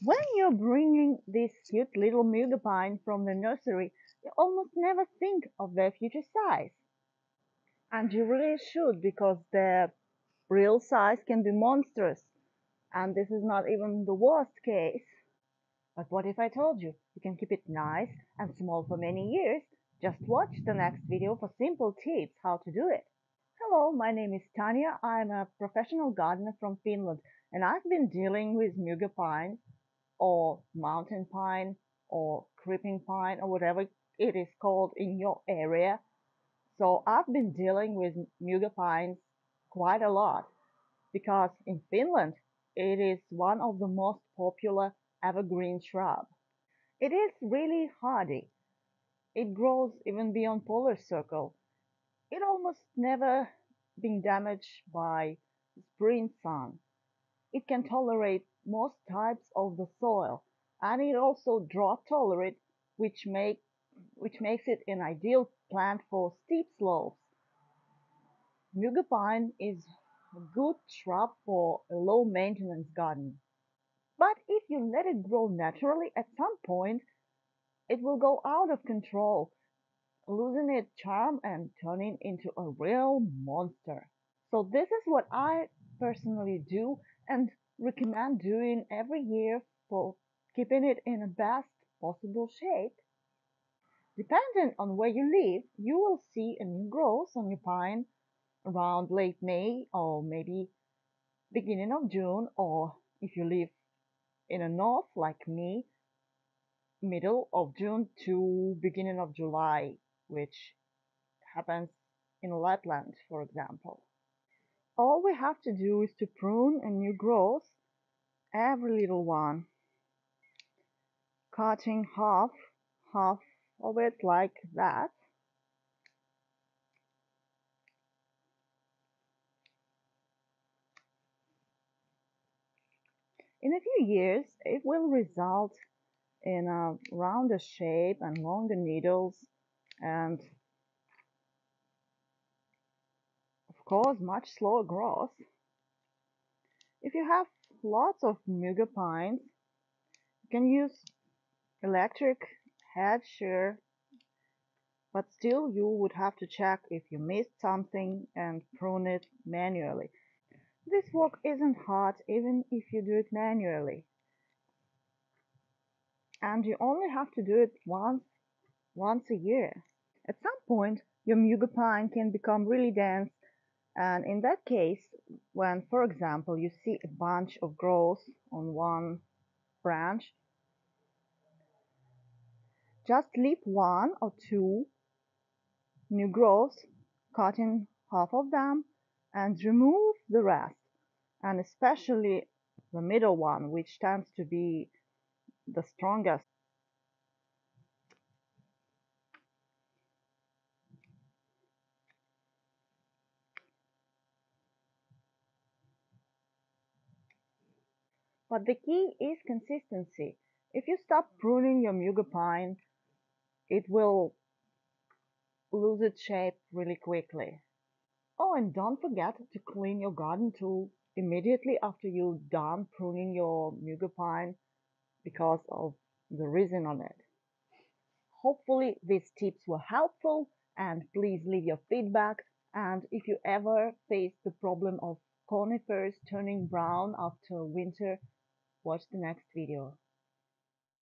When you're bringing this cute little Mugo pine from the nursery, you almost never think of their future size. And you really should because their real size can be monstrous. And this is not even the worst case. But what if I told you you can keep it nice and small for many years? Just watch the next video for simple tips how to do it. Hello, my name is Tanya. I'm a professional gardener from Finland and I've been dealing with Mugo pine or mountain pine or creeping pine or whatever it is called in your area. So I've been dealing with Mugo pines quite a lot because in Finland it is one of the most popular evergreen shrub. It is really hardy. It grows even beyond polar circle. It almost never been damaged by spring sun. It can tolerate most types of the soil and it also drought tolerant which make which makes it an ideal plant for steep slopes. Mugo pine is a good shrub for a low maintenance garden. But if you let it grow naturally at some point it will go out of control, losing its charm and turning into a real monster. So this is what I personally do and recommend doing every year for keeping it in the best possible shape. Depending on where you live, you will see a new growth on your pine around late May or maybe beginning of June or if you live in the north like me, middle of June to beginning of July, which happens in Lapland, for example. All we have to do is to prune a new growth, every little one, cutting half, half of it like that. In a few years, it will result in a rounder shape and longer needles and course much slower growth. If you have lots of Mugo pines, you can use electric hedge shear, but still you would have to check if you missed something and prune it manually. This work isn't hard even if you do it manually. And you only have to do it once, once a year. At some point, your Mugo pine can become really dense and in that case, when, for example, you see a bunch of growth on one branch, just leave one or two new growths, cutting half of them, and remove the rest, and especially the middle one, which tends to be the strongest. But the key is consistency. If you stop pruning your Mugo pine, it will lose its shape really quickly. Oh, and don't forget to clean your garden tool immediately after you're done pruning your Mugo pine because of the resin on it. Hopefully these tips were helpful and please leave your feedback and if you ever face the problem of conifers turning brown after winter, watch the next video.